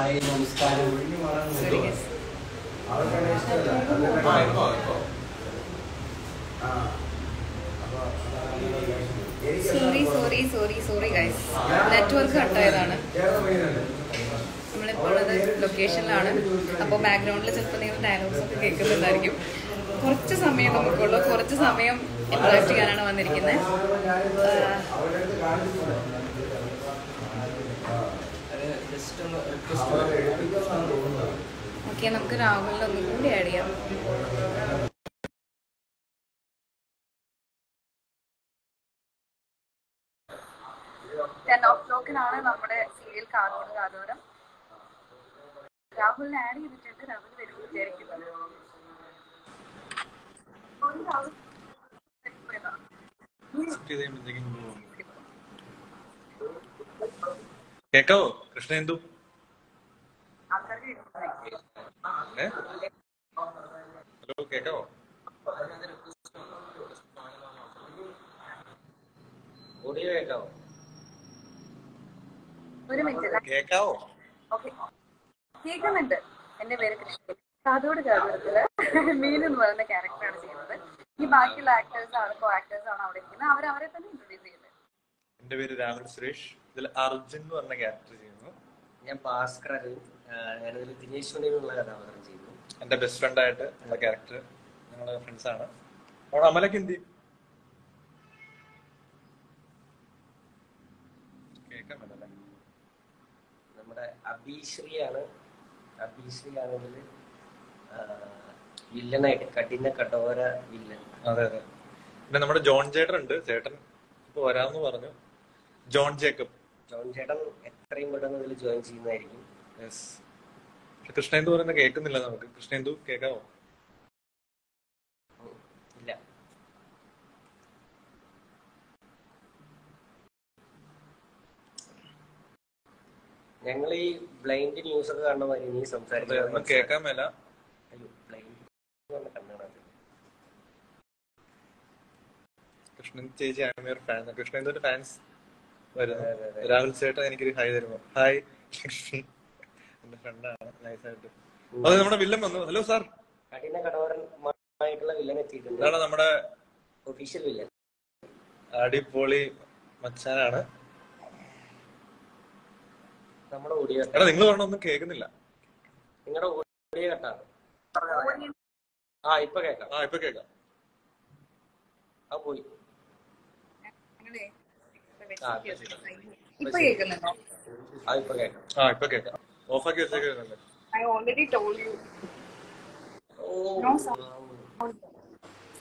Hi നമസ്കാരം. Sorry sorry sorry sorry guys network കട്ടായതാണ് നമ്മളിപ്പോൾ ഉള്ളത്. ലൊക്കേഷനിലാണ് അപ്പോൾ ബാക്ക്ഗ്രൗണ്ടിൽ ചിലപ്പോൾ നിങ്ങൾ ഡയലോഗ്സ് ഒക്കെ കേൾക്കുന്നുണ്ടായിരിക്കും. കുറച്ച് സമയം നമുക്കുള്ളൂ. കുറച്ച് സമയം ഇന്ററാക്ട് ചെയ്യാനാണ് വന്നിരിക്കുന്നത് ഓക്കെ നമുക്ക് രാഹുലിനെ ഒന്നും കൂടി ആഡ് ചെയ്യാം. ടെൻ ഓ ക്ലോക്കിനാണ് നമ്മുടെ സീരിയൽ കാതോട് കാതോരം രാഹുലിനെ ആഡ് ചെയ്തിട്ടുണ്ട്. രാഹുൽ വരും വിചാരിക്കുന്നത് ഒരു രാഹുൽ പോയതാ. കേക്കാവോ? കൃഷ്ണേന്ദു എന്തു? ഹലോ കേക്കാവോ? കേക്കാവോ? കേക്കുന്നുണ്ട്. കേൾക്കുന്നുണ്ട് എന്റെ പേര് കൃഷ്ണ. കാതോട് കാതോടത്തിൽ മീൻ എന്ന് പറയുന്ന ക്യാരക്ടറാണ് ചെയ്യുന്നത്. ഈ ബാക്കിയുള്ള ആക്ടേഴ്സ് ആണ് കോ ആക്ടേഴ്സ് ആണ് അവിടെ ഇരിക്കുന്നത്. അവർ അവരെ തന്നെ ഇൻട്രൊഡ്യൂസ് ചെയ്യുന്നത്. എന്റെ പേര് രാഹുൽ സുരേഷ്. ഇതിൽ അർജുൻ എന്ന് പറഞ്ഞ ക്യാരക്ടർ ചെയ്യുന്നു. ഞാൻ ഭാസ്കർ ഞാനതിൽ ദിനേശ് ഉള്ള കഥാപാത്രം ചെയ്യുന്നു. എന്റെ ബെസ്റ്റ് ഫ്രണ്ട് ആയിട്ട് ഉള്ള ക്യാരക്ടർ ഞങ്ങളെ ഫ്രണ്ട്സ് ആണ്. അവിടെ അമലക്ക് എന്ത് നമ്മുടെ അഭിശ്രീയാണ് അഭിശ്രീയാണ് ഇതിൽ വില്ലനായിട്ട് കഠിന കഠോര വില്ലൻ അതെ അതെ. പിന്നെ നമ്മുടെ ജോൺ ചേട്ടൻ ഉണ്ട്. ചേട്ടൻ ഇപ്പൊ വരാമെന്ന് പറഞ്ഞു. John Jacob. ജോൺ ചേട്ടൻ എത്രയും പെട്ടെന്ന് ഇതിൽ ജോയിൻ ചെയ്യുന്നതായിരിക്കും. കൃഷ്ണേന്ദു പറയുന്നത് കേൾക്കുന്നില്ല നമുക്ക്. കൃഷ്ണേന്ദു കേൾക്കാവോ. ഇല്ല. ഞങ്ങൾ ഈ ബ്ലൈൻഡ് ന്യൂസ് ഒക്കെ കാണുന്ന മാതിരി നീ സംസാരിക്കുന്നത് കേൾക്കാൻ മേല. അയ്യോ ബ്ലൈൻഡ് കൃഷ്ണൻ ചേച്ചി ആമീർ ഫാൻ കൃഷ്ണേന്ദുവിന്റെ ഫാൻസ് വരുന്നു. രാഹുൽ ചേട്ടൻ എനിക്കൊരു ഹായ് തരുമോ? ഹായ്. ലക്ഷ്മി എന്റെ ഫ്രണ്ടാണ്. നൈസായിട്ട്. അത് നമ്മുടെ വില്ലൻ വന്നു. Hello sir. കഠിന കഠോരമായിട്ടുള്ള വില്ലൻ എത്തിയിട്ടുണ്ട്. ഇതാണ് നമ്മുടെ ഒഫീഷ്യൽ വില്ലൻ. അടിപൊളി മച്ചാനാണ്. നമ്മുടെ ഓഡിയോ എടാ നിങ്ങൾ പറഞ്ഞ ഒന്നും കേൾക്കുന്നില്ല. നിങ്ങളുടെ ഓഡിയോ കട്ടാണ്. ആ ഇപ്പൊ കേക്കാം ആ ഇപ്പൊ കേക്കാം ആ പോയി. ഇപ്പൊ കേൾക്കുന്നുണ്ടോ? ആ ഇപ്പൊ കേൾക്കാം. ഓഫാക്കി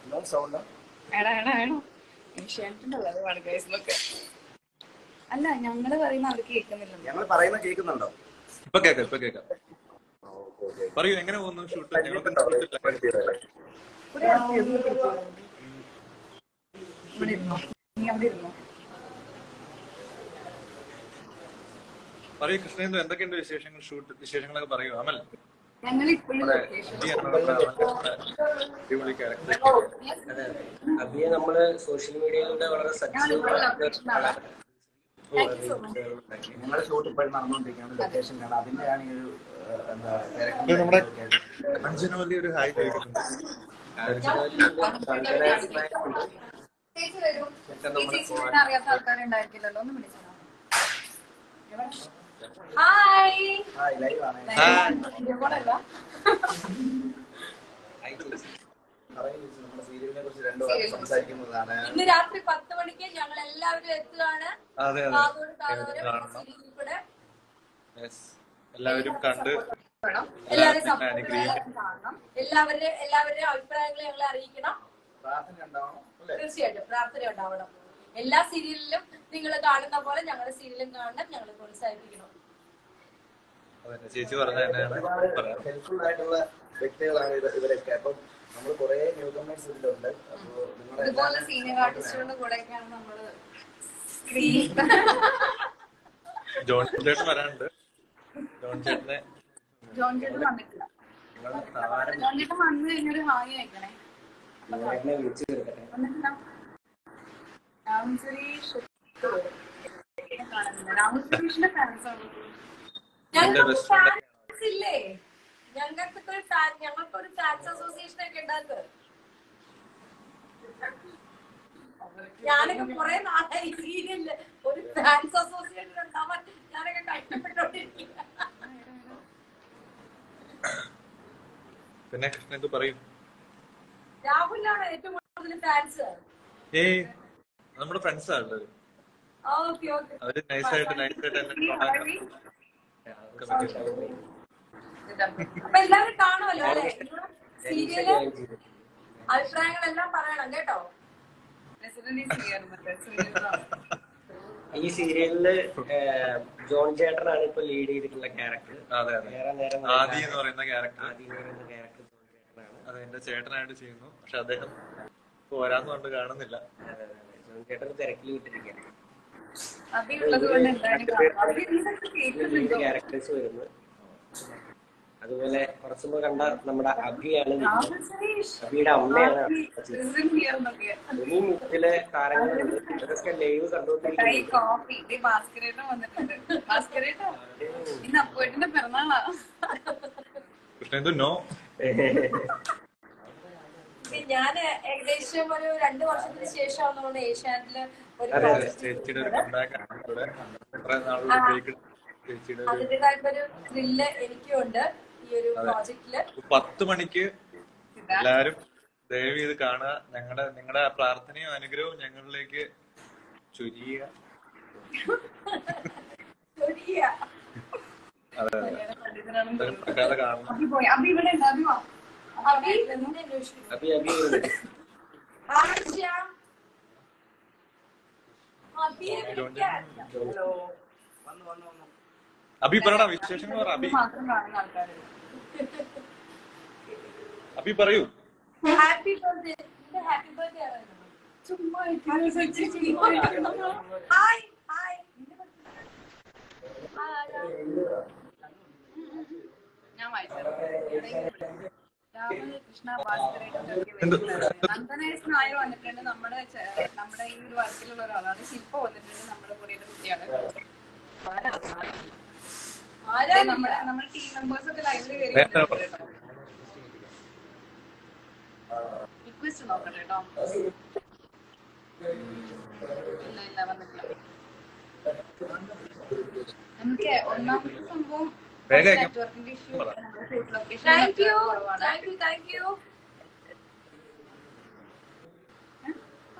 No sound. എടാ എടാ എടാ. ഏഷ്യാനെറ്റിന്റെ അല്ല ഞങ്ങൾ പറയുന്ന അവർ ഞങ്ങൾ പറയുന്ന കേൾക്കുന്നുണ്ടോ? ഇപ്പൊ കേൾക്കാം ഇപ്പൊ കേൾക്കാം. പറയൂ എങ്ങനെ പോകുന്നു ഷൂട്ട്? ഞങ്ങൾക്ക് ഷൂട്ടില്ല ഒരു ഇവിടെ ഇരുന്നോ നീ അവിടെ ഇരുന്നോ പറയൂ കൃഷ്ണേന്ദ്ര എന്തൊക്കെയുണ്ട് വിശേഷങ്ങൾ? ഷൂട്ട് വിശേഷങ്ങളൊക്കെ പറയൂ. അമൽ. അഭിയെ ലൊക്കേഷൻ നമ്മൾ സോഷ്യൽ മീഡിയയിലൂടെ വളരെ ഞങ്ങളുടെ ഷൂട്ട് ഇപ്പോഴും നടന്നുകൊണ്ടിരിക്കുകയാണ്. അതിന്റെയാണ് ഈ ഒരു എന്താ ഒരു ഹായ് ചോദിക്കുന്നുണ്ട്. ഹായ് ഇന്ന് രാത്രി പത്ത് മണിക്ക് ഞങ്ങൾ എല്ലാവരും എത്തുകയാണ് എല്ലാവരും കണ്ട് എല്ലാവരുടെ എല്ലാവരുടെയും അഭിപ്രായങ്ങൾ ഞങ്ങളെ അറിയിക്കണം. പ്രാർത്ഥന ഉണ്ടാവണം അല്ലേ? തീർച്ചയായിട്ടും പ്രാർത്ഥന ഉണ്ടാവണം. എല്ലാ സീരിയലിലും നിങ്ങൾ കാണുന്ന പോലെ ഞങ്ങളുടെ സീരിയലും കാണണം ഞങ്ങളെ പ്രോത്സാഹിപ്പിക്കണം. ചേച്ചി പറഞ്ഞ തന്നെയാണ് ഹെൽപ്ഫുൾ ആയിട്ടുള്ള വ്യക്തികളാണ് ഇവരൊക്കെ. അപ്പം നമ്മൾ കുറെ ന്യൂ കമേഴ്സ് ഇതിലുണ്ട് അപ്പൊ ഇതുപോലെ സീനിയർ ആർട്ടിസ്റ്റുകളുടെ കൂടെയൊക്കെയാണ് നമ്മൾ ജോൺ ചേട്ടൻ വരാനുണ്ട്. ജോൺ ചേട്ടനെ ജോൺ ചേട്ടൻ വന്നിട്ടില്ല. ജോൺ ചേട്ടൻ വന്നു കഴിഞ്ഞൊരു ഹായ് അയക്കണേ എന്നെ വിളിച്ചു തീർക്കട്ടെ വന്നിട്ടില്ല. രാഹുൽ സുരേഷ്. കാണുന്നില്ല. രാഹുൽ സുരേഷിന്റെ ഫാൻസ് ആണ്. ഇല്ലേ? ഞങ്ങൾക്ക് ഒരു ഞങ്ങൾക്ക് ഒരു ഫാൻസ് അസോസിയേഷൻ ഒക്കെ ഉണ്ടാക്കുക ഞാനൊക്കെ കുറെ നാളായി സീരിയലിൽ ഒരു ഫാൻസ് അസോസിയേഷൻ ഉണ്ടാവാൻ ഞാനൊക്കെ കഷ്ടപ്പെട്ടോണ്ടിരിക്കുക പിന്നെ കൃഷ്ണൻ എന്ത് പറയും? രാഹുലിനാണ് ഏറ്റവും കൂടുതൽ ഫാൻസ് ഏയ് നമ്മുടെ ഫ്രണ്ട്സ് ഉള്ളത്. അവർ നൈസായിട്ട് നൈസായിട്ട് അപ്പൊ എല്ലാവരും കാണുമല്ലോ അല്ലെ? സീരിയൽ? അഭിപ്രായങ്ങളെല്ലാം പറയണം കേട്ടോ? ഈ സീരിയലിൽ ജോൺ ചേട്ടനാണ് ഇപ്പൊ ലീഡ് ചെയ്തിട്ടുള്ള ക്യാരക്ടർ ആദി എന്ന് പറയുന്ന ക്യാരക്ടർ ആദി എന്ന് പറയുന്ന ക്യാരക്ടർ ജോൺ ചേട്ടനാണ്. അത് എന്റെ ചേട്ടനായിട്ട് ചെയ്യുന്നു. പക്ഷെ അദ്ദേഹം പോരാന്ന് കൊണ്ട് കാണുന്നില്ല. ജോൺ ചേട്ടൻ തിരക്കിൽ വിട്ടിരിക്കുകയാണ്. ക്യാരക്ടേഴ്സ് വരുന്നു. അതുപോലെ കുറച്ചുമ്പോ കണ്ട നമ്മുടെ അഭിയാണ്. അഭിയുടെ അമ്മയാണ് ഇതിലെ താരങ്ങളുണ്ട് ലൈവ് കണ്ടുകൊണ്ടിരിക്കുന്നു. ഞാൻ ഏകദേശം ഒരു രണ്ടു വർഷത്തിന് ശേഷമാണ് ഏഷ്യാനിൽ ഏഷ്യാനെറ്റിൽ ഒരു ത്രില്ല് എനിക്കും ഉണ്ട് ഈ ഒരു. പ്രോജക്റ്റിൽ പത്ത് മണിക്ക് എല്ലാരും ദയവ് ചെയ്ത് കാണുക. ഞങ്ങളുടെ നിങ്ങളുടെ പ്രാർത്ഥനയും അനുഗ്രഹവും ഞങ്ങളിലേക്ക് ചൊരിയുക. ശരിയാ. അതെ അഭി പറടാ വിശേഷങ്ങൾ പറ ആൾക്കാര്. അഭി പറയൂ. ഹാപ്പി ബർത്ത്ഡേ ഹാപ്പി ബർത്ത്ഡേ ചുമ്മാ ഹായ് ഹായ് ഞാൻ വായിച്ചത്. നായർ വന്നിട്ടുണ്ട്? നമ്മുടെ നമ്മുടെ ഈ ഒരു വർക്കിലുള്ള ഒരാളാണ്. ശില്പ വന്നിട്ടുണ്ട് നമ്മുടെ കൂടെ ഒരു കുട്ടിയാണ്. ആരാ നമ്മുടെ നമ്മുടെ ടീം മെമ്പേഴ്സ് ഒക്കെ വന്നിട്ടുണ്ട് കേട്ടോ. റിക്വസ്റ്റ് നോക്കട്ടെ കേട്ടോ. ഇല്ല ഇല്ല വന്നിട്ടില്ല. നമുക്ക് ഒന്നാമത്തെ സംഭവം വേഗം thank you thank you thank you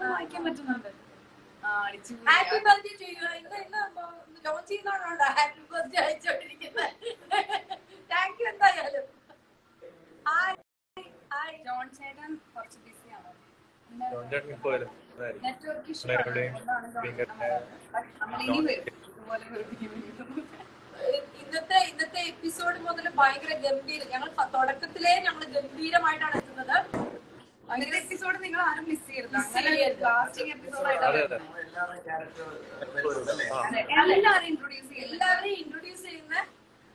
വായിക്കാൻ പറ്റുന്നുണ്ട്. ഹാപ്പി ബർത്ത്ഡേ ചെയ്യുക ഇന്ന് ഇന്ന് ലോഞ്ച് ചെയ്യുന്നതുകൊണ്ടാണ് ഹാപ്പി ബർത്ത്ഡേ അയച്ചോണ്ടിരിക്കുന്നത് താങ്ക് യു എന്തായാലും. ജോൺ ചേട്ടൻ കുറച്ച് ബിസിയാണ്. നെറ്റ്വർക്ക് ഇഷ്യൂ ഇവിടെ എവിടെയും നമ്മൾ ഇനി വരും ഇതുപോലെ വെറുതെ ഇന്നത്തെ ഇന്നത്തെ എപ്പിസോഡ് മുതൽ ഭയങ്കര ഗംഭീരം ഞങ്ങൾ തുടക്കത്തിലേ ഞങ്ങൾ ഗംഭീരമായിട്ടാണ് എത്തുന്നത്. ഭയങ്കര എപ്പിസോഡ് നിങ്ങൾ ആരും മിസ് ചെയ്യരുത്. ലാസ്റ്റിംഗ് എല്ലാവരും ഇൻട്രൊഡ്യൂസ് എല്ലാവരെയും ഇൻട്രൊഡ്യൂസ് ചെയ്യുന്ന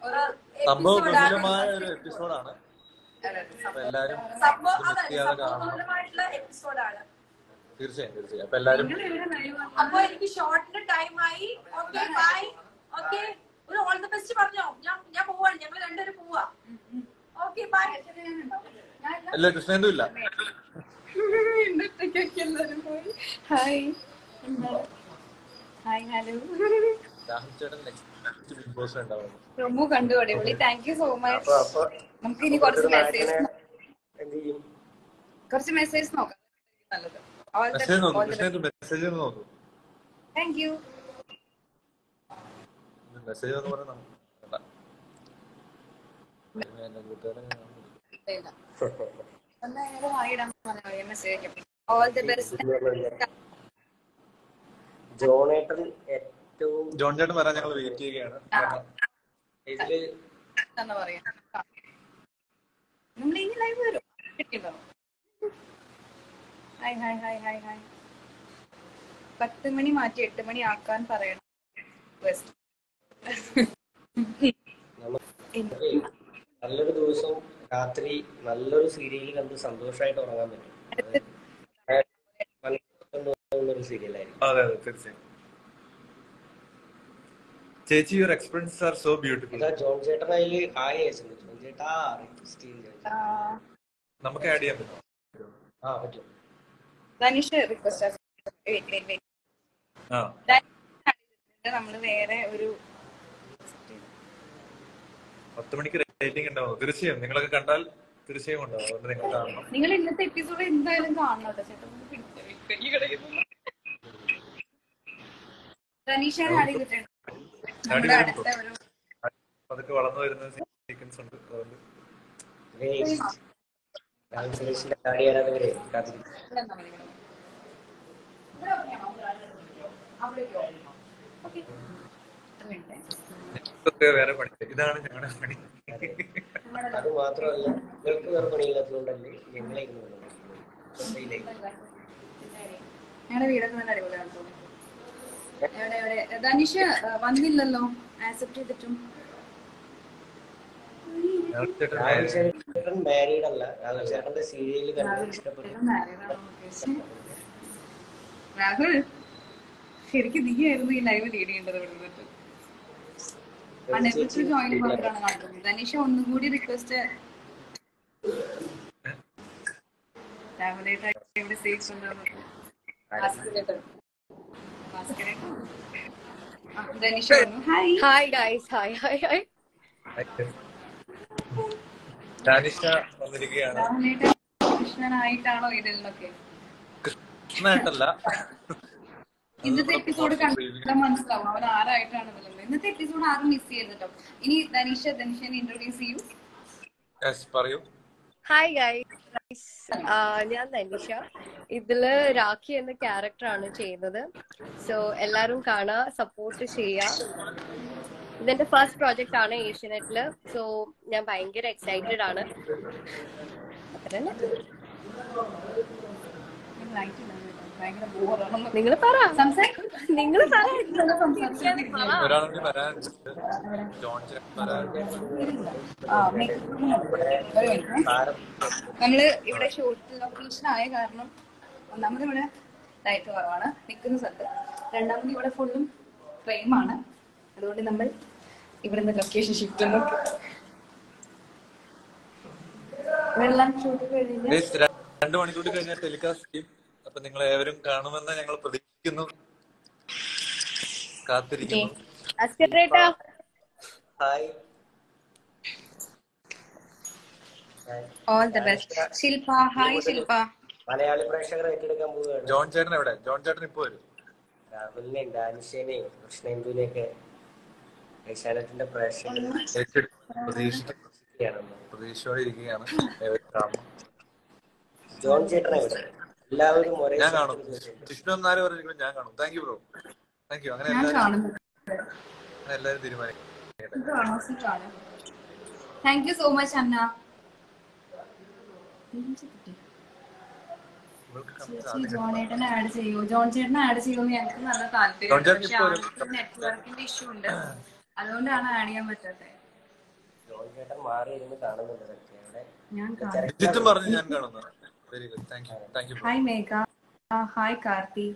ഒരു സംഭവബഹുലമായ ഒരു എപ്പിസോഡാണ് എപ്പിസോഡാണ് തീർച്ചയായും തീർച്ചയായും. എല്ലാരും അപ്പൊ എനിക്ക് ഷോർട്ടിന്റെ ടൈം ആയി. ഓക്കെ ബൈ ഓക്കെ ഒരു ഓൾ ദ ബെസ്റ്റ് പറഞ്ഞോ? ഞാൻ ഞാൻ പോവാണ്. ഞങ്ങൾ രണ്ടുപേരും പോവാ. ഓക്കെ ബൈ അല്ല കൃഷ്ണേന്ദു ഇല്ല. പോയി ഹായ്. Hi hello. കണ്ടു അടിപൊളി. താങ്ക് യു സോ മച്ച് നമുക്ക് ഇനി കുറച്ച് മെസ്സേജ് കുറച്ച് മെസ്സേജ് നോക്കാം. നല്ലത്. താങ്ക് യു മെസ്സേജ് എന്ന് പറഞ്ഞാൽ ജോണേട്ടൻ ഏറ്റവും ജോൺ ചേട്ടൻ വരാൻ ഞങ്ങൾ വെയിറ്റ് ചെയ്യുകയാണ്. ഇതിൽ hi hi hi hi hi പത്ത് മണി മാറ്റി എട്ട് മണി ആക്കാൻ പറയണം. നല്ലൊരു ദിവസം രാത്രി നല്ലൊരു സീരിയൽ കണ്ട് സന്തോഷമായിട്ട് ഉറങ്ങാൻ പറ്റും. ചേച്ചി your experience are so beautiful John ചേട്ടൻ അതിൽ ഹായ് അയച്ചിട്ടുണ്ട് ജോൺ ചേട്ടാ നമുക്ക് ആഡ് ചെയ്യാൻ പറ്റും ആ പറ്റും. ധനുഷ് റിക്വസ്റ്റ് ആ. നമ്മൾ വേറെ ഒരു പത്ത് മണിക്ക് റേറ്റിംഗ് ഉണ്ടാവും. തീർച്ചയായും. നിങ്ങളൊക്കെ കണ്ടാൽ തീർച്ചയായും ഉണ്ടാവും. അതുകൊണ്ട് നിങ്ങൾ കാണണം. നിങ്ങൾ ഇന്നത്തെ എപ്പിസോഡ് എന്തായാലും കാണണം അതൊക്കെ വളർന്നു വരുന്ന സീക്വൻസ് ഉണ്ട്. അതുകൊണ്ട് ട്രാൻസ്ലേഷന്റെ വേറെ പണി ഇതാണ് ഞങ്ങളുടെ പണി. അത് മാത്രമല്ല നിങ്ങൾക്ക് വേറെ പണിയില്ലാത്തതുകൊണ്ടല്ലേ ഞങ്ങളെ ഇരുന്ന് കൊണ്ടുപോകുന്നത് ഞങ്ങളുടെ വീടൊക്കെ നല്ല അടിപൊളിയാണ് കേട്ടോ. എവിടെ എവിടെ? ധനുഷ് വന്നില്ലല്ലോ? ആക്സെപ്റ്റ് ചെയ്തിട്ടും. ചേട്ടൻ രാഹുൽ മാരീഡ് അല്ല. ചേട്ടന്റെ സീരിയൽ ഇഷ്ടപ്പെട്ടു. ഉദ്ദേശിച്ചത്? രാഹുൽ ശരിക്കും നീ ആയിരുന്നു ഈ ലൈവ് ലീഡ് ചെയ്യേണ്ടത് ഇവിടെ നിന്നിട്ട് അൺഎബിൾ ടു ജോയിൻ മാത്രമാണ് കാണിക്കുന്നത്. ധനുഷ് ഒന്നും കൂടി റിക്വസ്റ്റ് ഇവിടെ സേഫ് വരുന്നു ഹായ് hi, hi. ഡാനിഷ വന്നിരിക്കുകയാണ്. രാഹുലേട്ടൻ കൃഷ്ണനായിട്ടാണോ ഇതിലൊക്കെ? കൃഷ്ണനായിട്ടല്ല. ഇന്നത്തെ എപ്പിസോഡ് കണ്ടാൽ മനസ്സിലാവും. അവൻ ആരായിട്ടാണ് ഇന്നത്തെ എപ്പിസോഡ് ആരും മിസ് ചെയ്തിട്ടോ ഇനി ധനീഷ ധനുഷനെ ഇൻട്രൊഡ്യൂസ് ചെയ്യൂ. പറയൂ. ഹായ് ഗൈസ് ഞാൻ ധനിഷ. ഇതിൽ രാഖി എന്ന ക്യാരക്ടർ ആണ് ചെയ്യുന്നത്. സോ എല്ലാരും കാണാ സപ്പോർട്ട് ചെയ്യാ. ഇതെന്റെ ഫസ്റ്റ് പ്രോജക്റ്റ് ആണ് ഏഷ്യനെറ്റിൽ. സോ ഞാൻ ഭയങ്കര എക്സൈറ്റഡ് ആണ്. അത്രന്നെ. ഭയങ്കര നിങ്ങൾ പറ. സംസാരിക്കും. നിങ്ങൾ നമ്മൾ ഇവിടെ ഷോർട്ട് ലൊക്കേഷൻ ആയ കാരണം ഒന്നാമത് ഇവിടെ ലൈറ്റ് കുറവാണ്. നിൽക്കുന്ന സ്ഥലത്ത്. രണ്ടാമത് ഇവിടെ ഫുള്ളും ഫ്രെയിമാണ് അതുകൊണ്ട് നമ്മൾ ഇവിടുന്ന് ലൊക്കേഷൻ ഷിഫ്റ്റ് നോക്കി. വെള്ളം ഷൂട്ട് കഴിഞ്ഞ് രണ്ടു ര- രണ്ട് മണിക്കൂർ കഴിഞ്ഞാൽ ടെലികാസ്റ്റ് ചെയ്യും. അപ്പൊ നിങ്ങൾ ഏവരും കാണുമെന്ന് ഞങ്ങൾ പ്രതീക്ഷിക്കുന്നു. കാത്തിരിക്കുന്നു. Hi. All the best Shilpa hi Shilpa Malayali പ്രേക്ഷകർ ഏറ്റെടുക്കാൻ പോവുകയാണ്. ജോൺ ചേട്ടൻ എവിടെ? ജോൺ ചേട്ടൻ ഇപ്പൊ വരും. രാഹുലിനെയും കൃഷ്ണേന്ദുവിനെ ഒക്കെ ഏഷ്യാനെറ്റിന്റെ പ്രേക്ഷകർ ാണെന്ന് പ്രതീക്ഷയോടെ ഇരിക്കുകയാണ്. ജോൺ ചേട്ടൻ ഇവിടെ എല്ലാവരും ഒരേ ഞാൻ കാണും. കൃഷ്ണൻ. വിഷ്ണു എന്നാരും പറഞ്ഞിരിക്കും ഞാൻ കാണും. Thank you bro thank you അങ്ങനെ ഞാൻ എല്ലാവരും എല്ലാവരും തീരുമാനിക്കും. Thank you so much Anna. ജോണേട്ടനെ add ചെയ്യൂ. ജോൺ ചേട്ടനെ ആഡ് ചെയ്യുമെന്ന് ഞങ്ങൾക്ക് നല്ല താല്പര്യം പക്ഷെ നെറ്റ്വർക്കിന്റെ ഇഷ്യൂ ഉണ്ട്. അതുകൊണ്ടാണ് ആഡ് ചെയ്യാൻ പറ്റാത്തത് ജോൺ ചേട്ടൻ മാറി ഇരുന്ന് കാണുന്നുണ്ട്. ഞാൻ കാണും ജിത്തും പറഞ്ഞു ഞാൻ കാണുന്നു. Very good thank you thank you bro hi Megha hi Karthi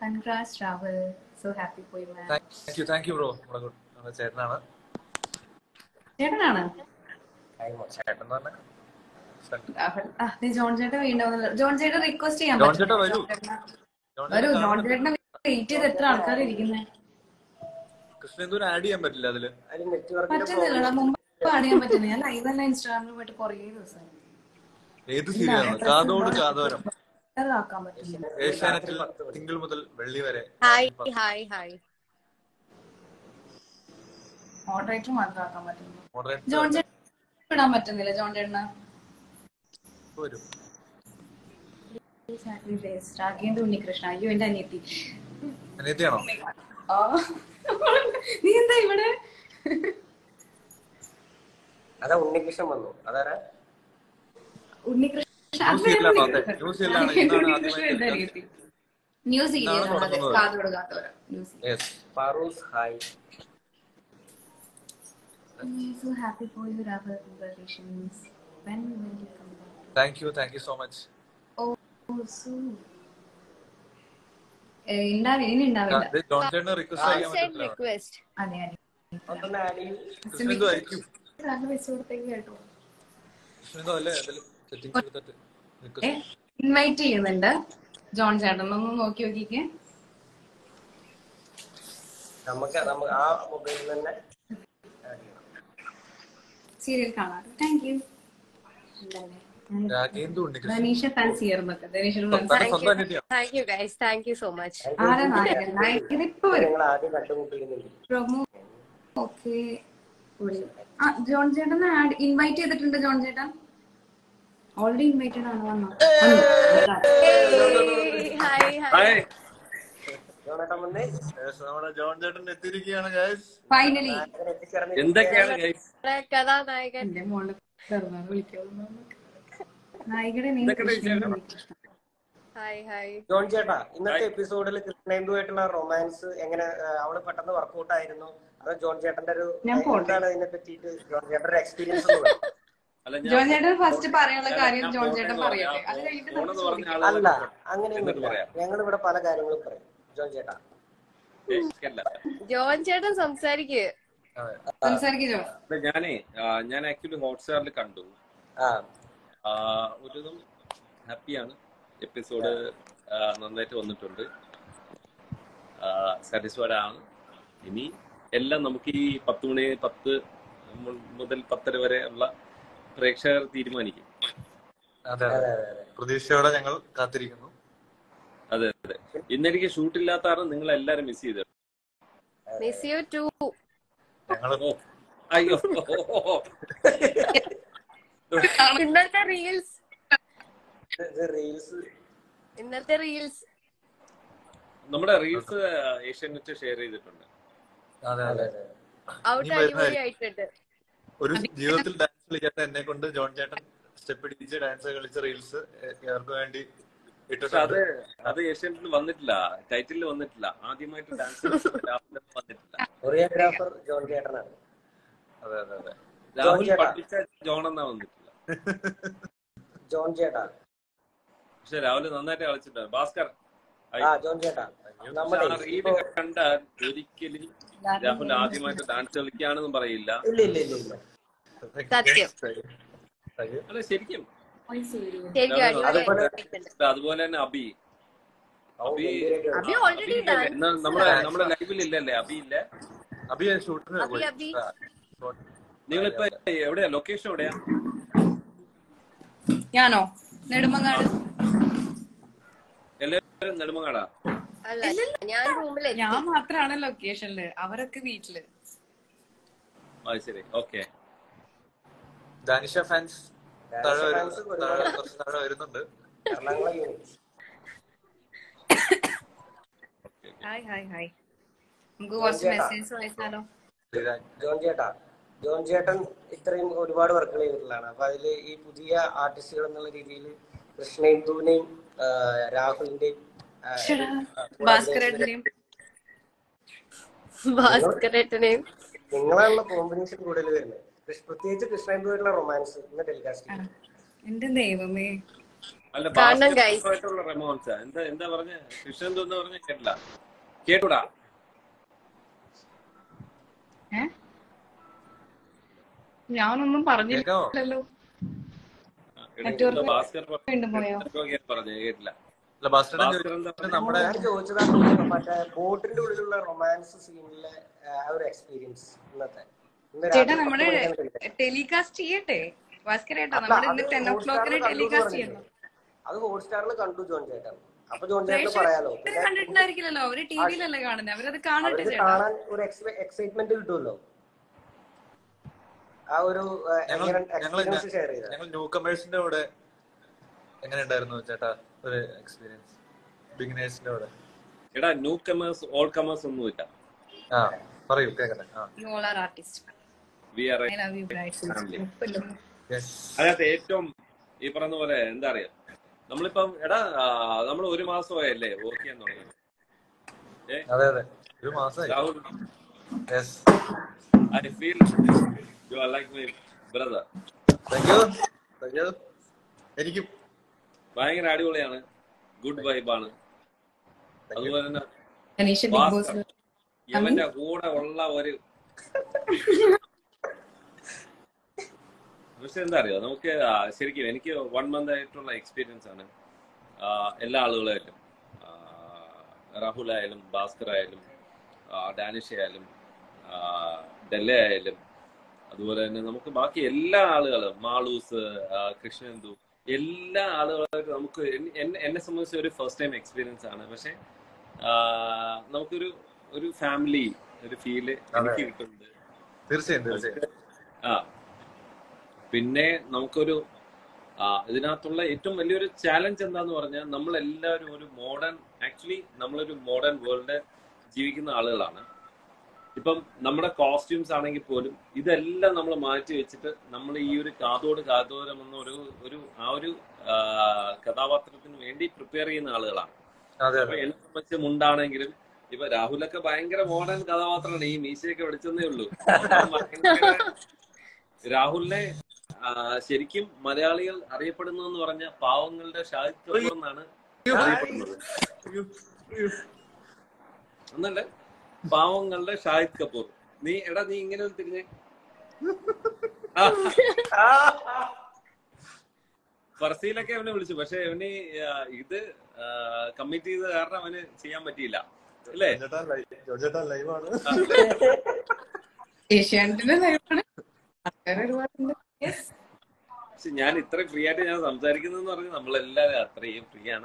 congrats Rahul so happy പോയി ma'am thank you thank you bro നമ്മുടെ good- നമ്മുടെ ചേട്ടനാണ്. ചേട്ടനാണ്? ചേട്ടൻ ദേ ജോൺ ചേട്ടൻ വീണ്ടും ജോൺ ചേട്ടൻ റിക്വസ്റ്റ് ചെയ്യാൻ ജോൺ? ചേട്ടൻ വരൂ. വരൂ. ജോൺ ചേട്ടനെ വെയിറ്റ് ചെയ്ത് എത്ര ആൾക്കാർ ഇരിക്കുന്നേ? കൃഷ്ണേന്ദൂര് ആഡ് ചെയ്യാൻ പറ്റില്ല അതിൽ. പറ്റുന്നില്ലടാ. മുമ്പ് പാടിയാൻ പറ്റുന്നില്ല. ഞാൻ ലൈവ് തന്നെ ഇൻസ്റ്റാഗ്രാമിൽ പോയിട്ട് കുറേ ദിവസം ഏത് സീരിയലാണ് കാതോട് കാതോരം. ആക്കാൻ പറ്റില്ല ഏഷ്യാനെറ്റിൽ തിങ്കൾ മുതൽ വെള്ളി വരെ ഹായ് ഹായ് ഹായ്. മോഡറേറ്റർ പറ്റുന്നു ജോൺ ചേട്ടൻ ഇടാൻ പറ്റുന്നില്ല ജോൺ ചേട്ടന്. ഉണ്ണികൃഷ്ണ അയ്യോ എന്റെ അനിയത്തി. നീ എന്താ ഇവിടെ? അതാ ഉണ്ണികൃഷ്ണൻ വന്നു. അതാരാ ഉണ്ണികൃഷ്ണ ന്യൂ സീരിയലാണ് അതെ ന്യൂ സീരിയലാണ് ഇന്നാണ് Unnikrishnan Farooz hi so happy for you congratulations. When will you come back? Thank you. Thank you so much. oh, oh soon request invite ചെയ്യുന്നുണ്ട്. ജോൺ ചേട്ടൻ ഒന്ന് നോക്കി നോക്കിക്കേ. നമുക്ക് നമുക്ക് ആ മൊബൈലിൽ തന്നെ serial thank you Dhanisha fancy. ആരാ നായകൻ? നായകൻ ഇപ്പൊ വരും പ്രൊമോ ഓക്കെ ജോൺ ചേട്ടൻ ആഡ് ഇൻവൈറ്റ് ചെയ്തിട്ടുണ്ട് ജോൺ ചേട്ടൻ. ഓൾറെഡി ഇൻവൈറ്റഡ് ആണ് വന്നോ? ഫൈനലി എന്തൊക്കെയാണ് കഥാനായകൻ. നീ ജോൺ ചേട്ടാ ഇന്നത്തെ എപ്പിസോഡിൽ കൃഷ്ണേന്ദുമായിട്ടുള്ള റൊമാൻസ് എങ്ങനെ അവൾ പെട്ടെന്ന് വർക്കൗട്ട് ആയിരുന്നു. അത് ജോൺ ചേട്ടന്റെ ഒരു. എന്താണ് ഇതിനെ പറ്റിയിട്ട് ജോൺ ചേട്ടന്റെ എക്സ്പീരിയൻസ് ജോൺ ചേട്ടൻ ഫസ്റ്റ് പറയാനുള്ള കാര്യം ജോൺ ചേട്ടൻ പറയട്ടെ. അത് കഴിഞ്ഞിട്ട് അല്ല അങ്ങനെയൊന്നും ഞങ്ങൾ ഇവിടെ പല കാര്യങ്ങളും പറയും ജോൺ ചേട്ടാ ജോൺ ചേട്ടൻ സംസാരിക്കേ സംസാരിക്ക് ജോൺ. അല്ല, ഞാനേ ഞാൻ ആക്ച്വലി ഹോട്ട്സ്റ്റാറിൽ കണ്ടു. ഒരുതും ഹാപ്പിയാണ്. എപ്പിസോഡ് നന്നായിട്ട് വന്നിട്ടുണ്ട്. സാറ്റിസ്ഫൈഡ് ആണ്. ഇനി എല്ലാം നമുക്ക് ഈ പത്ത് മണി പത്ത് മുതൽ പത്തര വരെ ഉള്ള പ്രേക്ഷകർ തീരുമാനിക്കും. അതെ അതെ. പ്രതീക്ഷയോടെ ഞങ്ങൾ കാത്തിരിക്കുന്നു. അതെ അതെ. ഇന്നെനിക്ക് ഷൂട്ടില്ലാത്താണ് നിങ്ങൾ എല്ലാരും മിസ് ചെയ്തത്. മിസ് യു ടു ഞങ്ങൾ അയ്യോ. ഇന്നത്തെ റീൽസ് റീൽസ് ഇന്നത്തെ റീൽസ് നമ്മുടെ റീൽസ് ഏഷ്യാനെറ്റ് ഷെയർ ചെയ്തിട്ടുണ്ട്. അതെ അതെ. ഔട്ട് അടിപൊളിയായിട്ടുണ്ട്. ഒരു ജീവിതത്തിൽ കളിക്കാത്ത എന്നെ കൊണ്ട് ജോൺ ചേട്ടൻ സ്റ്റെപ്പ് ഇടിച്ച് ഡാൻസ് കളിച്ച റീൽസ് ഇവർക്ക് വേണ്ടി പക്ഷെ അത് അത് ഏഷ്യാനെറ്റിൽ വന്നിട്ടില്ല. ടൈറ്റിലിൽ വന്നിട്ടില്ല. ആദ്യമായിട്ട് ഡാൻസ് വന്നിട്ടില്ല. കൊറിയോഗ്രാഫർ ജോൺ ചേട്ടനാണ്. അതെ അതെ അതെ. രാഹുൽ പഠിച്ച ജോൺ എന്നാ വന്നിട്ടില്ല. ജോൺ ചേട്ടാ. പക്ഷെ രാഹുൽ നന്നായിട്ട് കളിച്ചിട്ടുണ്ട്. ഭാസ്കർ റീൽ കണ്ടാൽ ഒരിക്കലും രാഹുൽ ആദ്യമായിട്ട് ഡാൻസ് കളിക്കുകയാണെന്നും പറയില്ല. സത്യം. അല്ല ശരിക്കും. ശരിക്കും അതുപോലെ- തന്നെ അബി. അബി എന്നാ നമ്മുടെ നമ്മുടെ ലൈവിൽ ഇല്ലല്ലേ? അബി ഇല്ല. അബി ഷൂട്ടിന് നിങ്ങളിപ്പോ എവിടെയാ? ലൊക്കേഷൻ എവിടെയാ? ഞാനോ? നെടുമങ്ങാട്. എല്ലാവരും നെടുമങ്ങാടാ? അല്ല ഞാൻ റൂമിൽ ഞാൻ മാത്രാണ് ലൊക്കേഷനിൽ അവരൊക്കെ വീട്ടിൽ. അത് ശരി. ഓക്കെ ദാനിഷ ഫാൻസ് താഴെ വരുന്നുണ്ട്. Ernakulam unit hi hi hi. നമുക്ക് കുറച്ച് മെസ്സേജ് വായിച്ചാലോ? ജോൺ ചേട്ടാ ജോൺ ചേട്ടൻ ഇത്രയും ഒരുപാട് വർക്കുകൾ ചെയ്തിട്ടുള്ളതാണ്. അപ്പൊ അതിൽ ഈ പുതിയ ആർട്ടിസ്റ്റുകൾ എന്നുള്ള രീതിയിൽ കൃഷ്ണേന്ദുവിനെയും ആ, രാഹുലിന്റെയും നിങ്ങളാണല്ലോ കോമ്പിനേഷൻ കൂടുതൽ വരുന്നത്. പ്രത്യേകിച്ച് കൃഷ്ണേന്ദുവായിട്ടുള്ള റൊമാൻസ് ഇന്ന് ടെലികാസ്റ്റ് എന്റെ ദൈവമേ. അല്ല ആയിട്ടുള്ള റൊമാൻസ് എന്താ എന്താ പറഞ്ഞ? കൃഷ്ണൻ എന്ന് പറഞ്ഞ കേട്ടില്ല. കേട്ടൂടാ. ഞാനൊന്നും പറഞ്ഞില്ലല്ലോ. കേട്ടില്ല. നമ്മുടെ ചോദിച്ചതാണ് മറ്റേ ബോട്ടിന്റെ ഉള്ളിലുള്ള റൊമാൻസ് സീനിലെ ആ ഒരു എക്സ്പീരിയൻസ് ഇന്നത്തെ. ചേട്ടാ നമ്മൾ ടെലികാസ്റ്റ് ചെയ്യട്ടെ? ഭാസ്കരേട്ടാ നമ്മൾ അത് ഇന്ന് ടെൻ ഓ ക്ലോക്കിന് ടെലികാസ്റ്റ്? ചെയ്യണം. അത് ഹോട്ട്സ്റ്റാറിൽ കണ്ടു ജോൺ ചേട്ടൻ. അപ്പൊ ജോൺ ചേട്ടൻ പറയാലോ പ്രേക്ഷകർ പിന്നെ കണ്ടിട്ടുണ്ടായിരിക്കില്ലല്ലോ അവർ ടിവിയിലല്ലേ കാണുന്നത് അവരത് കാണട്ടെ ചേട്ടാ. കാണാൻ ഒരു എക്സൈറ്റ്മെന്റ് കിട്ടുമല്ലോ ആ ഒരു ഞങ്ങൾ ന്യൂ കമേഴ്സിന്റെ കൂടെ എങ്ങനെ ഉണ്ടായിരുന്നു ചേട്ടാ ഒരു എക്സ്പീരിയൻസ് ബിഗിനേഴ്സിന്റെ കൂടെ. എടാ ന്യൂ കമേഴ്സ് ഓൾ കമേഴ്സ് ഒന്നുമില്ല. ആ പറയൂ കേക്കട്ടെ ആ. You all are artist we are അതിനകത്ത് ഏറ്റവും ഈ പറഞ്ഞ പോലെ എന്താ അറിയാം? നമ്മളിപ്പം എടാ നമ്മൾ ഒരു മാസമായല്ലേ വർക്ക് ചെയ്യാൻ തുടങ്ങി അതെ അതെ. ഒരു മാസമായി. Rahul. Yes I feel you are like my brother thank you thank you എനിക്കും. ഭയങ്കര അടിപൊളിയാണ്. ഗുഡ് വൈബാണ് അതുപോലെ തന്നെ ഇവന്റെ കൂടെ ഉള്ള ഒരു പക്ഷെ എന്താ അറിയോ? നമുക്ക് ശരിക്കും എനിക്ക് വൺ മന്ത് ആയിട്ടുള്ള എക്സ്പീരിയൻസ് ആണ് എല്ലാ ആളുകളായാലും രാഹുൽ ആയാലും ഭാസ്കർ ആയാലും ഡാനിഷ് ആയാലും ഡെല്ല ആയാലും അതുപോലെ തന്നെ നമുക്ക് ബാക്കി എല്ലാ ആളുകളും മാളൂസ് കൃഷ്ണന്തു എല്ലാ ആളുകളായിട്ട് നമുക്ക് എന്നെ- സംബന്ധിച്ച് ഒരു ഫസ്റ്റ് ടൈം എക്സ്പീരിയൻസ് ആണ്. പക്ഷെ നമുക്കൊരു ഒരു ഫാമിലി ഒരു ഫീൽ എനിക്ക് കിട്ടുന്നുണ്ട്. തീർച്ചയായും തീർച്ചയായും. ആ പിന്നെ നമുക്കൊരു ഇതിനകത്തുള്ള ഏറ്റവും വലിയൊരു ചാലഞ്ച് എന്താന്ന് പറഞ്ഞാൽ നമ്മൾ എല്ലാവരും ഒരു മോഡേൺ ആക്ച്വലി നമ്മളൊരു മോഡേൺ വേൾഡ് ജീവിക്കുന്ന ആളുകളാണ്. ഇപ്പം നമ്മുടെ കോസ്റ്റ്യൂംസ് ആണെങ്കിൽ പോലും ഇതെല്ലാം നമ്മൾ മാറ്റി വെച്ചിട്ട് നമ്മൾ ഈ ഒരു കാതോട് കാതോരം എന്ന ഒരു ഒരു ആ ഒരു കഥാപാത്രത്തിന് വേണ്ടി പ്രിപ്പയർ ചെയ്യുന്ന ആളുകളാണ്. എന്നെ സംബന്ധിച്ച് മുണ്ടാണെങ്കിലും ഇപ്പൊ രാഹുലൊക്കെ ഭയങ്കര മോഡേൺ കഥാപാത്രമാണ്. ഈ മീശയൊക്കെ വെടിച്ചെന്നേ ഉള്ളൂ. രാഹുലിനെ ശരിക്കും മലയാളികൾ അറിയപ്പെടുന്നു എന്ന് പറഞ്ഞ പാവങ്ങളുടെ ഷാഹിദ് കപൂർ എന്നാണ് അറിയപ്പെടുന്നത്. എന്നല്ലേ പാവങ്ങളുടെ ഷാഹിദ് കപൂർ നീ എടാ നീ ഇങ്ങനെ തിരിഞ്ഞേ. ഫർസീലൊക്കെ അവനെ വിളിച്ചു പക്ഷെ അവന് ഇത് കമ്മിറ്റ് ചെയ്ത കാരണം അവന് ചെയ്യാൻ പറ്റിയില്ല. അല്ലേ? ലൈവാണ് ഏഷ്യാനെറ്റിന്റെ ലൈവാണ് ആൾക്കാർ ഒരുപാടുണ്ട് പക്ഷെ ഞാൻ ഇത്ര ഫ്രീ ആയിട്ട് ഞാൻ സംസാരിക്കുന്നതെന്ന് പറഞ്ഞു നമ്മളെല്ലാവരും അത്രയും ഫ്രീ ആണ്.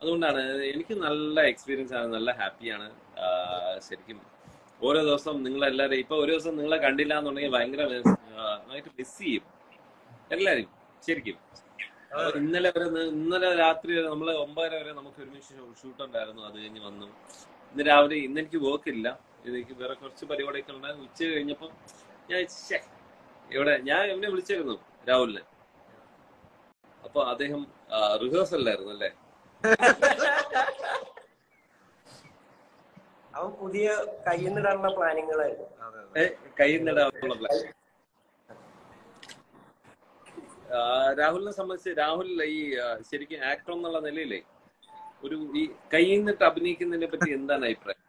അതുകൊണ്ടാണ് എനിക്ക് നല്ല എക്സ്പീരിയൻസ് ആണ് നല്ല ഹാപ്പിയാണ് ശരിക്കും ഓരോ ദിവസം നിങ്ങളെല്ലാവരും ഇപ്പൊ ഒരു ദിവസം നിങ്ങളെ കണ്ടില്ല എന്നുണ്ടെങ്കിൽ ഭയങ്കര മിസ് ചെയ്യും. എല്ലാരും ശരിക്കും. ഇന്നലെ വരെ ഇന്നലെ രാത്രി വരെ നമ്മൾ ഒമ്പതര വരെ നമുക്ക് ഒരുമിച്ച് ഷൂട്ട് ഉണ്ടായിരുന്നു അത് കഴിഞ്ഞ് വന്നു. ഇന്ന് രാവിലെ ഇന്ന് എനിക്ക് വർക്ക് ഇല്ല. എനിക്ക് വേറെ കുറച്ച് പരിപാടിയൊക്കെ ഉണ്ടായിരുന്നു. ഉച്ച കഴിഞ്ഞപ്പം ഞാൻ ഇവിടെ ഞാൻ എന്നെ വിളിച്ചിരുന്നു രാഹുലിനെ. അപ്പൊ അദ്ദേഹം റിഹേഴ്സലായിരുന്നു അല്ലേ? അവൻ പുതിയ കയ്യിന്നിടാനുള്ള പ്ലാനിങ്ങളായിരുന്നു കയ്യിന്നിടാനുള്ള പ്ലാൻ രാഹുലിനെ സംബന്ധിച്ച് രാഹുൽ ഈ ശരിക്കും ആക്ടർ എന്നുള്ള നിലയിലേ ഒരു ഈ കയ്യിൽ നിന്നിട്ട് അഭിനയിക്കുന്നതിനെ പറ്റി എന്താണ് അഭിപ്രായം?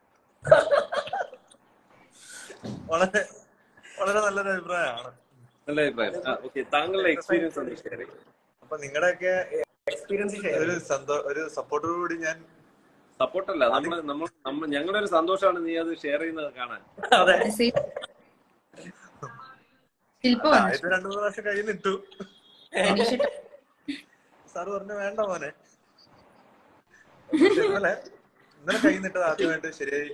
വളരെ വളരെ നല്ലൊരു അഭിപ്രായമാണ്. നല്ല അഭിപ്രായം. ഓക്കെ. താങ്കളുടെ എക്സ്പീരിയൻസ് ഒന്ന് ഷെയർ അപ്പൊ നിങ്ങളുടെയൊക്കെ എക്സ്പീരിയൻസ് ഒരു ഒരു സപ്പോർട്ടോട് ഒരു സപ്പോർട്ടോടുകൂടി ഞാൻ സപ്പോർട്ടല്ല നമ്മൾ നമ്മൾ നമ്മൾ ഞങ്ങളുടെ ഒരു സന്തോഷമാണ് നീ അത് ഷെയർ ചെയ്യുന്നത് കാണാൻ. അതെ. രണ്ടു മൂന്ന് പ്രാവശ്യം കയ്യിൽ നിട്ടു. സാറ് പറഞ്ഞു വേണ്ട മോനെ. ഇന്നലെ ഇന്നലെ കയ്യിൽ നിട്ടത് ആദ്യമായിട്ട് ശരിയായി.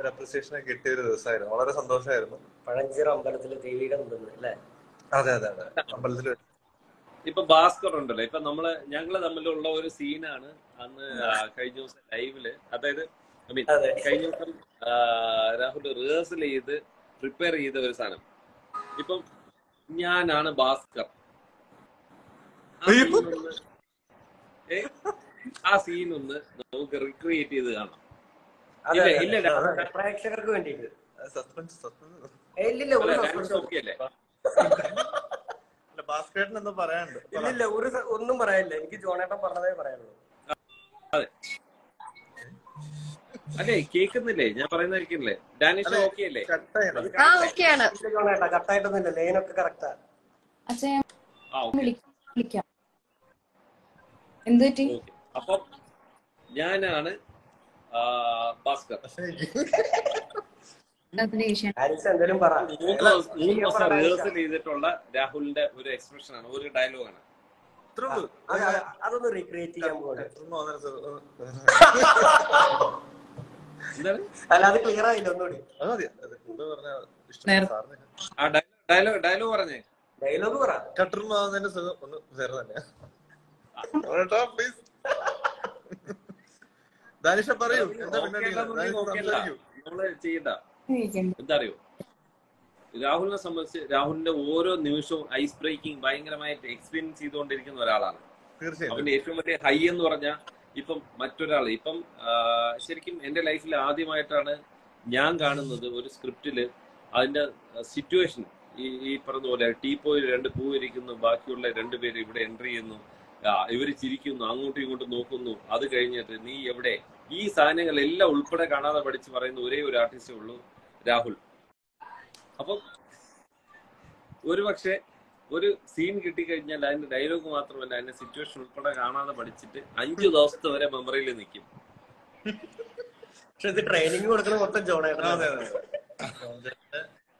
ഒരു അപ്രിസിയേഷൻ ഒക്കെ കിട്ടിയ ഒരു ദിവസമായിരുന്നു. വളരെ സന്തോഷമായിരുന്നു. പഴഞ്ചിറ അമ്പലത്തിലെ ദേവിയുടെ മുമ്പ് അല്ലേ? അതെ അതെ അതെ. അമ്പലത്തിൽ ഇപ്പൊ ഭാസ്കർ ഉണ്ടല്ലോ. ഇപ്പൊ നമ്മൾ ഞങ്ങൾ തമ്മിലുള്ള ഒരു സീനാണ് അന്ന് കഴിഞ്ഞ ദിവസം ലൈവിൽ. അതായത് ഐ മീൻ കഴിഞ്ഞ ദിവസം രാഹുൽ റിഹേഴ്സൽ ചെയ്ത് പ്രിപ്പയർ ചെയ്ത ഒരു സാധനം. ഇപ്പം ഞാനാണ് ഭാസ്കർ. ആ സീൻ ഒന്ന് നമുക്ക് റിക്രിയേറ്റ് ചെയ്ത് കാണാം. ഇല്ല, അതെ, ഇല്ല, പ്രേക്ഷകർക്ക് വേണ്ടിയിട്ട്. സസ്പെൻസ് ഇല്ലില്ല ഒരു ഭാസ്കരേട്ടൻ എന്തോ പറയാനുണ്ട്. ഇല്ലില്ല ഒരു ഒന്നും പറയാനില്ല. എനിക്ക് ജോണേട്ടൻ പറഞ്ഞതേ പറയാനുള്ളൂ. അതെ. അല്ലേ കേക്കുന്നില്ലേ ഞാൻ പറയുന്നത് ഡാനിഷ്. ഓക്കെ അല്ലേ? ജോണേട്ടാ കട്ടായിട്ടൊന്നുമില്ല. ലൈനൊക്കെ കറക്റ്റാ. എന്ത് പറ്റി ഓക്കെ. ഞാനാണ് ഭാസ്കർ. ചെയ്തിട്ടുള്ള രാഹുലിന്റെ ഒരു എക്സ്പ്രഷൻ ആണ് ഒരു ഡയലോഗാണ് അതൊന്ന് റീക്രിയേറ്റ് ചെയ്യാൻ അല്ല അത് ക്ലിയർ ആയില്ല ഒന്നുകൂടി. ഡയലോഗ് ഡയലോഗ് പറഞ്ഞേ ഡയലോഗ് പറ. കട്ടറുമാവുന്നതിന്റെ സുഖം ഒന്ന് വേറെ തന്നെ പ്ലീസ് ദാനിഷ പറയൂ. നമ്മൾ ചെയ്യണ്ട. എന്താ അറിയോ രാഹുലിനെ സംബന്ധിച്ച് രാഹുലിന്റെ ഓരോ നിമിഷവും ഐസ് ബ്രേക്കിംഗ് ഭയങ്കരമായിട്ട് എക്സ്പീരിയൻസ് ചെയ്തുകൊണ്ടിരിക്കുന്ന ഒരാളാണ്. തീർച്ചയായും അവന്റെ ഏറ്റവും വലിയ ഹൈ എന്ന് പറഞ്ഞാൽ ഇപ്പം മറ്റൊരാൾ ഇപ്പം ശരിക്കും എന്റെ ലൈഫിൽ ആദ്യമായിട്ടാണ് ഞാൻ കാണുന്നത് ഒരു സ്ക്രിപ്റ്റിൽ അതിന്റെ സിറ്റുവേഷൻ ഈ ഈ പറഞ്ഞ പോലെ ടീ പോയി രണ്ട് പൂ ഇരിക്കുന്നു ബാക്കിയുള്ള രണ്ടുപേര് ഇവിടെ എൻട്രി ചെയ്യുന്നു ഇവർ ചിരിക്കുന്നു അങ്ങോട്ടും ഇങ്ങോട്ടും നോക്കുന്നു. അത് കഴിഞ്ഞിട്ട് നീ എവിടെ? ഈ സാധനങ്ങൾ എല്ലാം ഉൾപ്പെടെ കാണാതെ പഠിച്ച് പറയുന്ന ഒരേ ഒരു ആർട്ടിസ്റ്റേ ഉള്ളൂ രാഹുൽ. അപ്പം ഒരു പക്ഷേ ഒരു സീൻ കിട്ടിക്കഴിഞ്ഞാൽ അതിന്റെ ഡയലോഗ് മാത്രമല്ല അതിന്റെ സിറ്റുവേഷൻ ഉൾപ്പെടെ കാണാതെ പഠിച്ചിട്ട് അഞ്ചു ദിവസത്തെ വരെ മെമ്മറിയിൽ നിൽക്കും പക്ഷെ ഇത് ട്രെയിനിങ് കൊടുക്കുന്ന മൊത്തം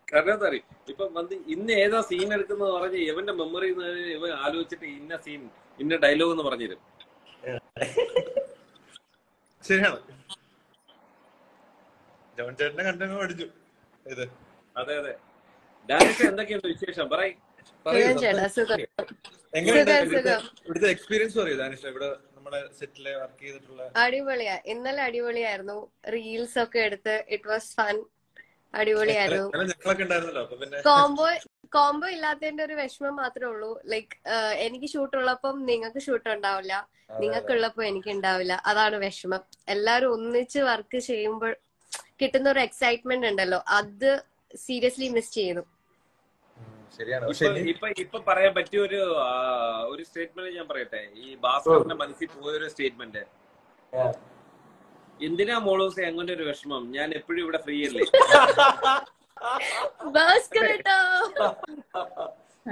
കാരണം എന്താ അറിയും? ഇപ്പൊ വന്ന് ഇന്ന് ഏതാ സീൻ എടുക്കുന്നത് പറഞ്ഞ് ഇവന്റെ മെമ്മറി ഇവൻ ആലോചിച്ചിട്ട് ഇന്ന സീൻ ഇന്ന ഡയലോഗ് എന്ന് പറഞ്ഞു പറഞ്ഞുതരും ശരിയാണ് ജോൺ ചേട്ടനെ കണ്ടു പഠിച്ചു. ഇത്. അതെ അതെ. ഡാൻസ് എന്തൊക്കെയുണ്ട് വിശേഷം? പറയ്. ഇവിടുത്തെ എക്സ്പീരിയൻസ് പറയൂ ദാനിഷ. ഇവിടെ നമ്മുടെ സെറ്റിലെ വർക്ക് ചെയ്തിട്ടുള്ള അടിപൊളിയാ. ഇന്നലെ അടിപൊളിയായിരുന്നു. റീൽസ് ഒക്കെ എടുത്ത്. ഇറ്റ് വാസ് ഫൺ അടിപൊളിയായിരുന്നു. കോംബോ കോംബോ ഇല്ലാത്തതിന്റെ ഒരു വിഷമം മാത്രമേ ഉള്ളൂ. ലൈക്ക് എനിക്ക് ഷൂട്ട് ഉള്ളപ്പം നിങ്ങൾക്ക് ഷൂട്ട് ഉണ്ടാവില്ല. നിങ്ങൾക്ക് ഉള്ളപ്പോ എനിക്ക് ഉണ്ടാവില്ല. അതാണ് വിഷമം. എല്ലാരും ഒന്നിച്ച് വർക്ക് ചെയ്യുമ്പോൾ കിട്ടുന്ന ഒരു എക്സൈറ്റ്മെന്റ് ഉണ്ടല്ലോ. അത് സീരിയസ്ലി മിസ് ചെയ്യുന്നു. ശരിയാണ്. പക്ഷെ ഇപ്പൊ ഇപ്പൊ പറയാൻ പറ്റിയ ഒരു ഒരു സ്റ്റേറ്റ്മെന്റ് ഞാൻ പറയട്ടെ. ഈ ബാസ്കറിന്റെ മനസ്സിൽ പോയൊരു സ്റ്റേറ്റ്മെന്റ് എന്തിനാ മോളൂസ് അങ്ങനെ ഒരു വിഷമം? ഞാൻ എപ്പോഴും ഇവിടെ ഫ്രീ അല്ലേ? കേട്ടോ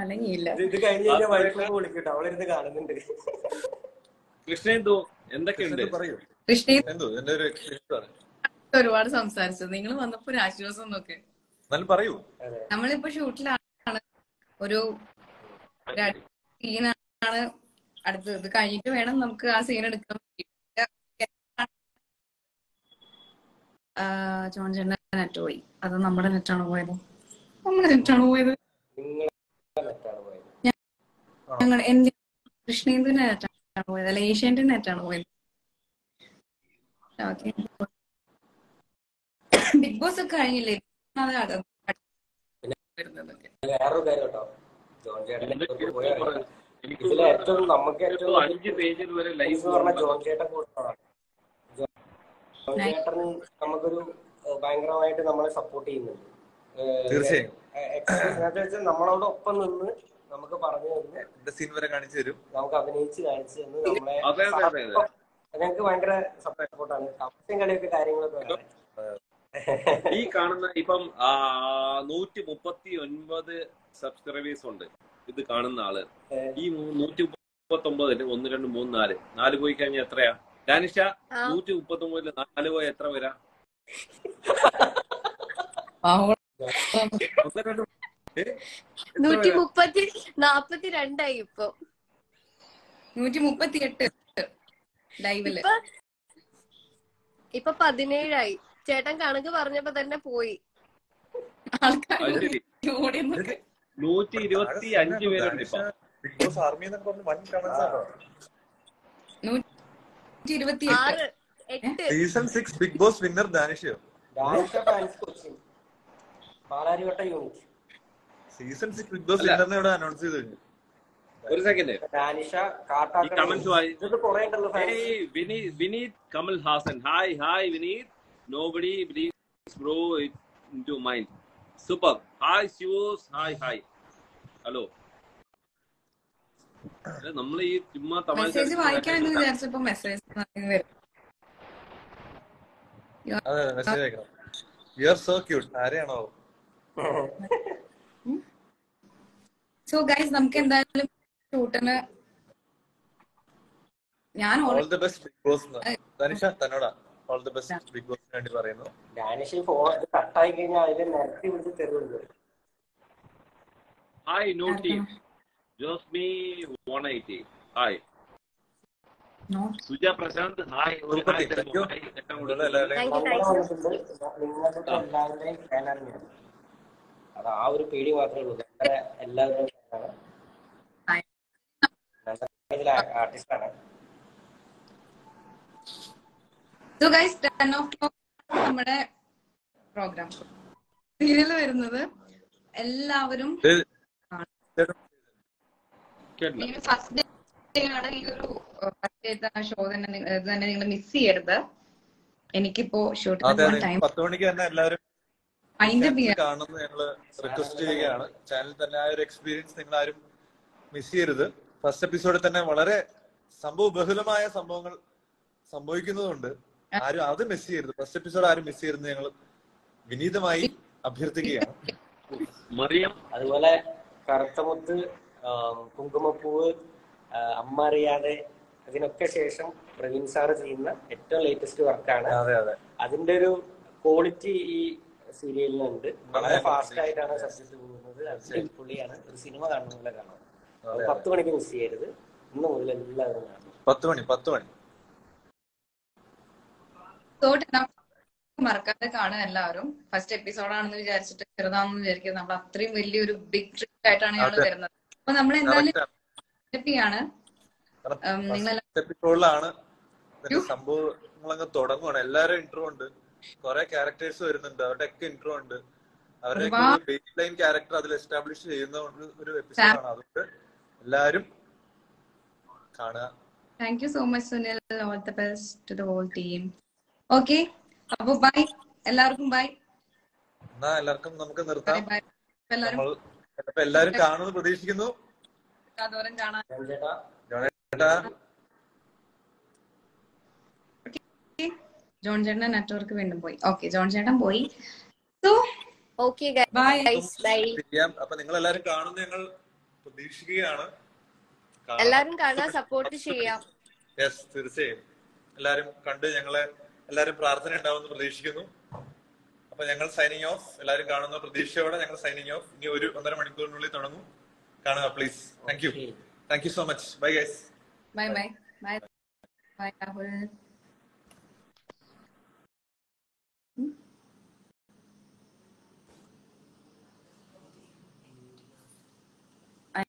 അനങ്ങിയില്ല. ഇത് ഇത് കഴിഞ്ഞ് കഴിഞ്ഞാൽ വൈഫിനെ വിളിക്കട്ടോ. അവളിരുന്ന് കാണുന്നുണ്ട്. കൃഷ്ണേന്ദു എന്തൊക്കെയുണ്ട്? പറയൂ. കൃഷ്ണ എന്തോ? എന്റെ ഒരു എക്സ്പീരിയൻസ് ആണ് ഒരുപാട് സംസാരിച്ചു നിങ്ങൾ വന്നപ്പോ ഒരു ആശ്വാസം നോക്ക്. എന്നാലും പറയൂ. നമ്മളിപ്പോ ഷൂട്ടിലാണ്. ഒരു സീനാണ് അടുത്തത്. ഇത് കഴിഞ്ഞിട്ട് വേണം നമുക്ക് ആ സീൻ എടുക്കാൻ ആ, ജോൺ ചേട്ടന്റെ നെറ്റ് പോയി അത് നമ്മുടെ നെറ്റാണ് പോയത്? നമ്മുടെ നെറ്റാണ് പോയത്? ഞങ്ങൾ എന്റെ കൃഷ്ണേന്ദ്രന്റെ നെറ്റാണ് പോയത്? അല്ല ഏഷ്യന്റെ നെറ്റാണ് പോയത്? ഓക്കെ. ബിഗ് ബോസ് ഒക്കെ കഴിഞ്ഞില്ലേ? വേറൊരു കാര്യം കേട്ടോ. ജോൺ ചേട്ടൻ ഏറ്റവും നമുക്ക് ഏറ്റവും അഞ്ച് പേജിൽ വരെ ലൈഫ് എന്ന് പറഞ്ഞ ജോൺ ചേട്ടൻ കൂട്ടമാണ് ജോൺ ചേട്ടൻ നമുക്കൊരു ഭയങ്കരമായിട്ട് നമ്മളെ സപ്പോർട്ട് ചെയ്യുന്നുണ്ട്. തീർച്ചയായും. നമ്മളോട് ഒപ്പം നിന്ന് നമുക്ക് പറഞ്ഞു തന്ന് സീൻ വരെ കാണിച്ചു തരും. നമുക്ക് അഭിനയിച്ച് കാണിച്ചു തന്നു നമ്മളെ അതെ, അതെ, അതെ, അതെ. ഞങ്ങൾക്ക് ഭയങ്കര സപ്പോർട്ടാണ് കപ്പയും കളിയൊക്കെ കാര്യങ്ങളൊക്കെ വേറെ. ഈ കാണുന്ന ഇപ്പം നൂറ്റി മുപ്പത്തി ഒൻപത് സബ്സ്ക്രൈബേഴ്സ് ഉണ്ട്. ഇത് കാണുന്ന ആൾ. ഈ നൂറ്റി മുപ്പത്തി ഒമ്പതിൽ ഒന്ന് രണ്ട് മൂന്ന് നാല്. നാല് പോയി കഴിഞ്ഞാൽ എത്രയാ? ഡാനിഷ. നൂറ്റി മുപ്പത്തി ഒമ്പതിൽ നാല് പോയ എത്ര വരാ നൂറ്റി മുപ്പത്തി നാപ്പത്തി രണ്ടായി ഇപ്പൊ നൂറ്റി മുപ്പത്തി എട്ട് ലൈവിൽ. ഇപ്പൊ പതിനേഴായി. ചേട്ടൻ കണക്ക് പറഞ്ഞപ്പോ തന്നെ പോയി. നൂറ്റി ഇരുപത്തി അഞ്ച് പേരുണ്ട് ഇപ്പൊ. ആർമി എന്നൊക്കെ പറഞ്ഞ് വൻ കമന്റ്സ് ആണോ നൂറ്റി ഇരുപത്തി എട്ട് ആറ് എട്ട് season six Bigg Boss winner ദാനിഷയോ dance fans Cochin Palarivatta unit season six Bigg Boss വിന്നറിനെ ഇവിടെ അനൗൺസ് ചെയ്ത് കഴിഞ്ഞു. ഒരു സെക്കൻഡ് ഡാനിഷ ഈ കാട്ടാക്കട കമന്റ്സ് വായി ഇത് കുറെ ഉണ്ടല്ലോ fans Hey, Vineet, Vineet Kamal Hassan. Hi, hi, Vineet. Nobody believes bro it into mind. Super. Hi, Shivos. Hi, hi. Hello നമ്മൾ ഈ ചുമ്മാ തമാശ അതെ മെസ്സേജ് അയക്കണം. യു ആർ സോ ക്യൂട്ട് ആരെയാണോ സോ ഗൈസ് നമുക്ക് എന്തായാലും ഷൂട്ടിന് ഞാൻ all the best big boss Tanisha തന്നോടാ. All the best big ബോസിന് വേണ്ടി പറയുന്നു. ഡാനിഷ് ഫോൺ കട്ടായി കഴിഞ്ഞാൽ അതിൽ നിരത്തി വിളിച്ച് തരുന്നുണ്ട്. Hi naughty Josmi one eighty hi Suja Prashanth hi അത് ആ ഒരു പേടി മാത്രമേ ഉള്ളൂ. എല്ലാവരും എല്ലാവരുടെയും ഫാനാണ് ഇതിലെ ആർട്ടിസ്റ്റാണ് so guys ten of clock നമ്മുടെ പ്രോഗ്രാം സീരിയൽ വരുന്നത് എല്ലാവരും ഫസ്റ്റ് ഡേ ആണ് ഈ ഒരു ഫസ്റ്റ് ഷോ തന്നെ നി- ഇത് തന്നെ നിങ്ങൾ മിസ് ചെയ്യരുത്. എനിക്കിപ്പോ പത്ത് മണിക്ക് തന്നെ എല്ലാവരും അതിന്റെ ചാനൽ കാണുന്നത് ഞങ്ങൾ റിക്വസ്റ്റ് ചെയ്യുകയാണ്. ചാനൽ തന്നെ ആ ഒരു എക്സ്പീരിയൻസ് നിങ്ങൾ ആരും മിസ് ചെയ്യരുത് ഫസ്റ്റ് എപ്പിസോഡിൽ തന്നെ വളരെ സംഭവ ബഹുലമായ സംഭവങ്ങൾ സംഭവിക്കുന്നതുകൊണ്ട് ആരും അത് മിസ് ചെയ്യരുത്. ഫസ്റ്റ് എപ്പിസോഡ് ആരും മിസ് ചെയ്യരുത് ഞങ്ങൾ വിനീതമായി അഭ്യർത്ഥിക്കുകയാണ്. മറിയം അതുപോലെ കറുത്തമുത്ത് കുങ്കുമപ്പൂവ് അമ്മ അറിയാതെ അതിനൊക്കെ ശേഷം പ്രവീൺ സാറ് ചെയ്യുന്ന ഏറ്റവും ലേറ്റസ്റ്റ് വർക്കാണ് അതെ അതെ. അതിന്റെ ഒരു ക്വാളിറ്റി ഈ സീരിയലിനുണ്ട് വളരെ ഫാസ്റ്റ് ആയിട്ടാണ് സബ്ജക്ട് പോകുന്നത്. അടിപൊളിയാണ്. ഒരു സിനിമ കാണുന്ന പോലെ കാണാം. അത് പത്ത് മണിക്ക് മിസ് ചെയ്യരുത്. ഇന്ന് മുതൽ എല്ലാവരും കാണും പത്ത് മണി പത്ത് മണി. മറക്കാതെ കാണുക എല്ലാവരും. ഫസ്റ്റ് എപ്പിസോഡാണെന്ന് വിചാരിച്ചിട്ട് ചെറുതാണെന്ന് വിചാരിക്കുന്നത് നമ്മൾ അത്രയും വലിയൊരു ബിഗ് ട്രിപ്പ് ആയിട്ടാണ് ഞങ്ങൾ വരുന്നത് അപ്പൊ നമ്മൾ എന്തായാലും ആണ്. first എപ്പിസോഡിലാണ് സംഭവങ്ങളങ്ങ് തുടങ്ങുവാണ്. എല്ലാവരും ഇൻട്രോ ഉണ്ട്. കുറെ ക്യാരക്ടേഴ്സ് വരുന്നുണ്ട്. അവരുടെ ഒക്കെ ഇൻട്രോ ഉണ്ട് അവരുടെ ബേസ് ലൈൻ ക്യാരക്ടർ അതിൽ എസ്റ്റാബ്ലിഷ് ചെയ്യുന്ന ഒരു- എപ്പിസോഡ് എപ്പിസോഡാണ് അതുകൊണ്ട് എല്ലാരും കാണുക. Thank you so much Sunil all the best to the whole team okay അപ്പൊ ബൈ എല്ലാവർക്കും ബൈ എന്നാ എല്ലാവർക്കും നമുക്ക് നിർത്താം. എല്ലാവരും ഇപ്പൊ എല്ലാരും കാണുമെന്ന് പ്രതീക്ഷിക്കുന്നു. ജോൺ ചേട്ടൻ നെറ്റ്വർക്ക് വീണ്ടും പോയി. ഓക്കെ ജോൺ ചേട്ടൻ പോയി. So okay bye guys bye ചെയ്യാം. അപ്പൊ നിങ്ങൾ എല്ലാരും കാണുന്നു ഞങ്ങൾ പ്രതീക്ഷിക്കുകയാണ്. എല്ലാരും കാണാൻ സപ്പോർട്ട് ചെയ്യാം. യെസ് തീർച്ചയായും. എല്ലാരും കണ്ട് ഞങ്ങളെ എല്ലാരും പ്രാർത്ഥന ഉണ്ടാവുമെന്ന് പ്രതീക്ഷിക്കുന്നു. അപ്പൊ ഞങ്ങൾ സൈനിങ് ഓഫ് എല്ലാവരും കാണുന്ന പ്രതീക്ഷയോടെ ഞങ്ങൾ സൈനിങ് ഓഫ് ഇനി ഒരു ഒന്നര മണിക്കൂറിനുള്ളിൽ തുടങ്ങും. കാണുക please thank you thank you so much bye guys bye bye bye bye Rahul.